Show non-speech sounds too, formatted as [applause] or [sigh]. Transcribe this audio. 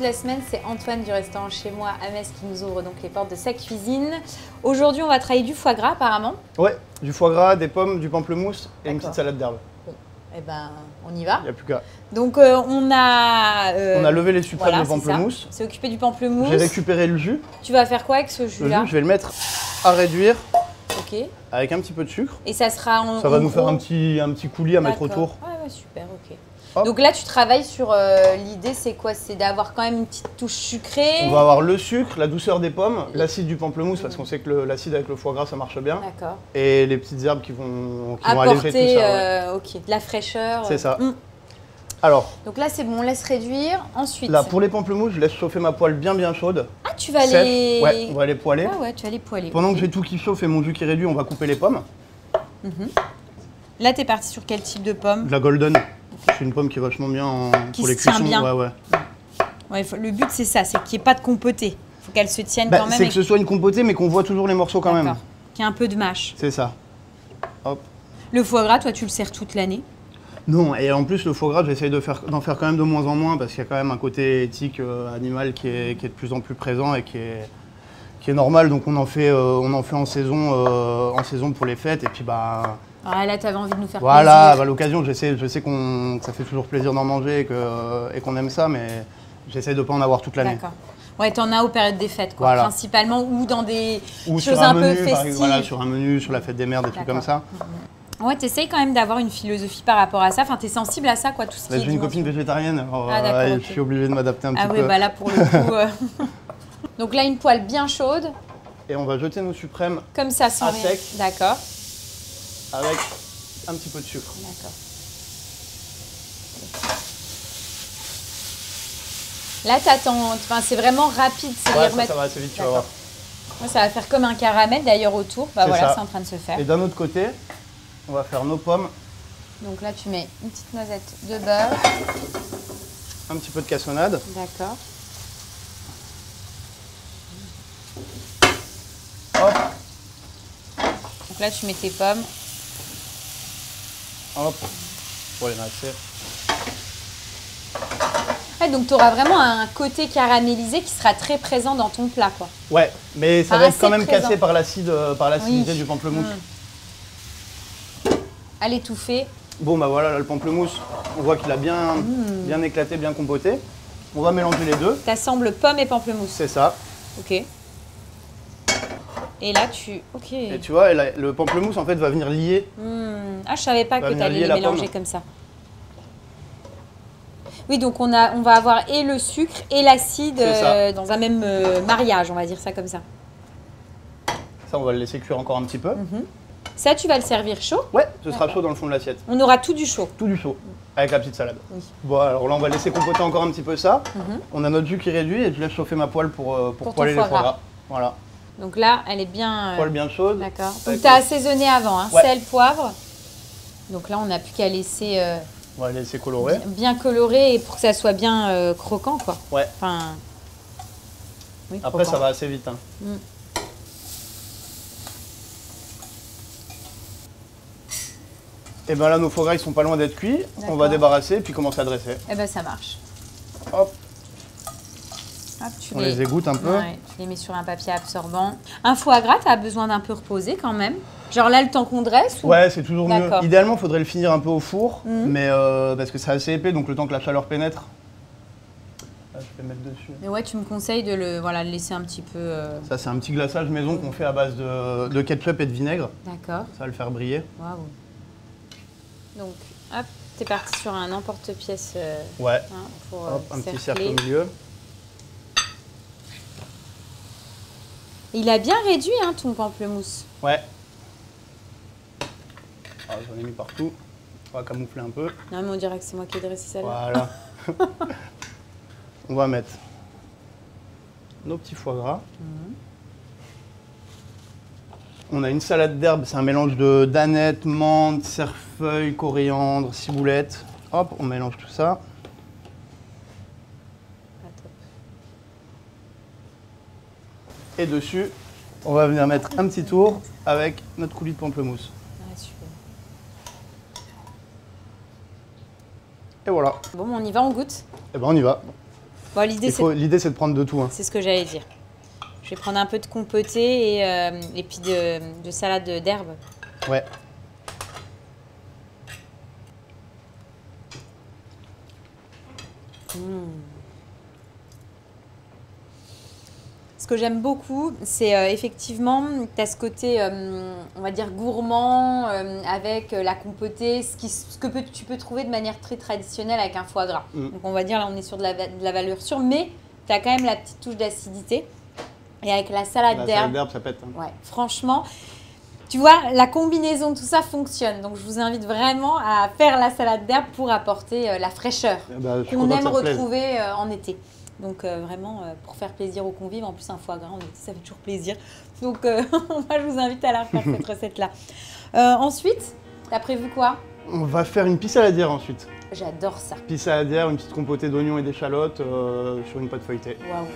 les semaines, c'est Antoine du restaurant chez moi à Metz qui nous ouvre donc les portes de sa cuisine. Aujourd'hui, on va travailler du foie gras apparemment. Ouais, du foie gras, des pommes, du pamplemousse et une petite salade d'herbe. Eh ben, on y va. Il n'y a plus qu'à. Donc euh, on a. euh, On a levé les suprêmes voilà, de pamplemousse. C'est occupé du pamplemousse. J'ai récupéré le jus. Tu vas faire quoi avec ce Le jus-là jus, je vais le mettre à réduire Ok. avec un petit peu de sucre. Et ça sera en. Ça va nous faire un petit, un petit coulis à mettre autour. Ouais, ouais, super, ok. Hop. Donc là, tu travailles sur euh, l'idée, c'est quoi? C'est d'avoir quand même une petite touche sucrée? On va avoir le sucre, la douceur des pommes, l'acide du pamplemousse, parce qu'on sait que l'acide avec le foie gras, ça marche bien. D'accord. Et les petites herbes qui vont, qui vont tout ça. Ouais. euh, ok, de la fraîcheur. C'est ça. Mm. Alors, Donc là, c'est bon, on laisse réduire. Ensuite. là, pour les pamplemousses, je laisse chauffer ma poêle bien bien chaude. Ah, tu vas les. Ouais, on va les poêler. Ah ouais, tu vas les poêler. Pendant que j'ai tout qui chauffe et mon jus qui réduit, on va couper les pommes. Là, t'es parti sur quel type de pomme De la golden. C'est une pomme qui est vachement bien en- Qui pour les se tient cuissons. bien. Ouais, ouais. Ouais, faut- le but, c'est ça, c'est qu'il n'y ait pas de compoté. faut qu'elle se tienne Bah, quand même. c'est et- que ce soit une compotée, mais qu'on voit toujours les morceaux quand même. Qu'il y ait un peu de mâche. C'est ça. Hop. Le foie gras, toi, tu le sers toute l'année. Non, et en plus, le foie gras, j'essaye faire- d'en faire, quand même de moins en moins parce qu'il y a quand même un côté éthique euh, animal qui est, qui est de plus en plus présent et qui est, qui est normal. Donc on en fait, euh, on en, fait en, saison, euh, en saison pour les fêtes. Et puis bah, Ah, là, t'avais envie de nous faire voilà, plaisir. à l'occasion, je sais, je sais qu'on, que ça fait toujours plaisir d'en manger et, que- et qu'on aime ça, mais j'essaye de ne pas en avoir toute l'année. D'accord. Ouais, t'en as aux périodes des fêtes, quoi, Voilà. principalement, ou dans des Ou choses un, un, peu menu, festives. voilà, sur un menu, sur la fête des mères, des trucs comme ça. Ouais, t'essayes quand même d'avoir une philosophie par rapport à ça. Enfin, t'es sensible à ça, quoi, tout ce qui Bah, est J'ai une dimension. copine végétarienne, alors Ah, euh, je suis obligé de m'adapter un Ah petit oui, peu. bah là, pour le coup... euh, [laughs] Donc là, une poêle bien chaude, Et on va jeter nos suprêmes comme ça, sans À rien. sec. D'accord. Avec un petit peu de sucre. D'accord. Là, t'attends... Enfin, c'est vraiment rapide, c'est Ouais, ça, remettre... ça va assez vite, tu vas D'accord. voir. Ouais, ça va faire comme un caramel, d'ailleurs, autour. Bah voilà, c'est en train de se faire. Et d'un autre côté, on va faire nos pommes, Donc là, tu mets une petite noisette de beurre. un petit peu de cassonade. D'accord. Hop, Donc là, tu mets tes pommes. Hop. En a assez. Ouais, donc tu auras vraiment un côté caramélisé qui sera très présent dans ton plat, quoi. Ouais, mais ça va être quand même présent. cassé par l'acide, euh, par l'acidité Oui. du pamplemousse. À l'étouffer. Bon, bah voilà, là, le pamplemousse, on voit qu'il a bien, Mmh. bien éclaté, bien compoté. On va mélanger les deux, T'assembles pommes et pamplemousse. c'est ça. Ok. Et là, tu... Ok. Et tu vois, là, le pamplemousse, en fait, va venir lier. Hmm. Ah, je savais pas que tu allais les la mélanger pomme. comme ça. Oui, donc on, a, on va avoir et le sucre et l'acide euh, dans un même euh, mariage, on va dire ça comme ça. Ça, on va le laisser cuire encore un petit peu. Mmh. Ça, tu vas le servir chaud? Ouais, ce sera chaud dans le fond de l'assiette. On aura tout du chaud. Tout du chaud, avec la petite salade. Oui. Bon, alors là, on va laisser compoter encore un petit peu ça. Mhm. On a notre jus qui réduit et je laisse chauffer ma poêle pour, euh, pour, poêler les foie gras. Voilà, Donc là, elle est bien... poêle bien chaude. D'accord. Donc tu as assaisonné avant, hein, Ouais. sel, poivre. Donc là, on n'a plus qu'à laisser euh, On va laisser colorer. bien coloré et pour que ça soit bien euh, croquant, quoi. Ouais. Enfin. Oui, Après, croquant. ça va assez vite. hein. Mm. Et ben là, nos foie gras, ils sont pas loin d'être cuits. On va débarrasser puis commencer à dresser. Eh ben ça marche. Hop, tu on les égoutte un peu. Ouais, tu les mets sur un papier absorbant. Un foie gras, tu as besoin d'un peu reposer quand même. Genre là, le temps qu'on dresse ou... Ouais, c'est toujours mieux. Idéalement, il faudrait le finir un peu au four, Mhm. mais euh, parce que c'est assez épais, donc le temps que la chaleur pénètre. Là, je vais mettre dessus. Mais ouais, tu me conseilles de le, voilà, le laisser un petit peu. euh, Ça, c'est un petit glaçage maison qu'on fait à base de, de ketchup et de vinaigre. D'accord. Ça va le faire briller. Waouh. Donc, hop, t'es parti sur un emporte-pièce euh, Ouais. hein, pour Hop, un petit cercle au milieu. Il a bien réduit hein, ton pamplemousse. Ouais. Ah, J'en ai mis partout. On va camoufler un peu. Non, mais on dirait que c'est moi qui ai dressé ça là. Voilà. [laughs] On va mettre nos petits foie gras. On a une salade d'herbes, c'est un mélange de danette, menthe, cerfeuil, coriandre, ciboulette. Hop, on mélange tout ça. Ah, top. Et dessus, on va venir mettre un petit tour avec notre coulis de pamplemousse. Ah, super. Et voilà. Bon, on y va, on goûte. Et ben on y va. Bon, l'idée, c'est de prendre de tout. hein. c'est ce que j'allais dire. Je vais prendre un peu de compoté et, euh, et puis de, de salade d'herbe. Ouais. Ce que j'aime beaucoup, c'est euh, effectivement, tu as ce côté, euh, on va dire, gourmand, euh, avec euh, la compotée, ce, qui, ce que peut- tu peux trouver de manière très traditionnelle avec un foie gras. Mm. Donc on va dire, là, on est sur de la, va- de la valeur sûre, mais tu as quand même la petite touche d'acidité. Et avec la salade La d'herbe, ça pète. hein. Ouais, franchement, tu vois, la combinaison de tout ça fonctionne. Donc, je vous invite vraiment à faire la salade d'herbe pour apporter la fraîcheur Eh ben, qu'on aime retrouver en été. Donc, euh, vraiment, euh, pour faire plaisir aux convives. En plus, un foie gras en été, ça fait toujours plaisir. Donc, euh, [laughs] moi, je vous invite à la refaire, cette [laughs] recette-là. Ensuite, t'as prévu quoi? On va faire une pisse saladière ensuite. J'adore ça. Pisse saladière, une petite compotée d'oignons et d'échalotes sur une pâte feuilletée. Waouh.